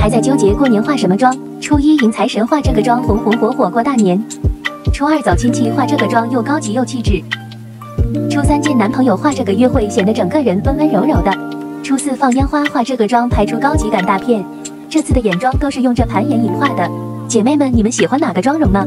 还在纠结过年化什么妆？初一迎财神，化这个妆红红火火。过大年初二走亲戚，化这个妆又高级又气质。初三见男朋友，化这个约会显得整个人温温柔柔的。初四放烟花，化这个妆拍出高级感大片。这次的眼妆都是用这盘眼影画的。姐妹们，你们喜欢哪个妆容呢？